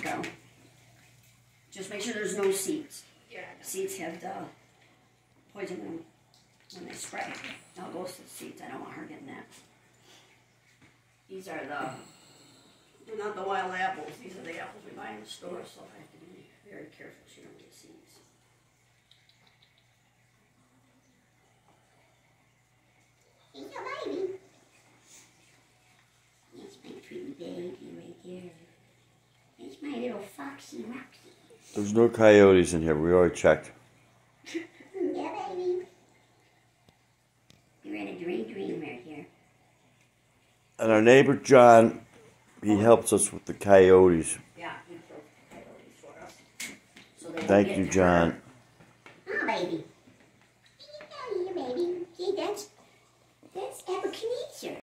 go. Just make sure there's no seeds. Yeah. Seeds have the poison in them when they spray. Now goes to the seeds. I don't want her getting that. These are the, they're not the wild apples. These are the apples we buy in the store, so I foxy Roxy. There's no coyotes in here. We already checked. yeah, baby. You're in a dream dream right here. And our neighbor John, he oh. helps us with the coyotes. Yeah, he kills coyotes for us. So Thank you, John. Oh, baby. Yeah, baby. See, that's, that's Ebenezer.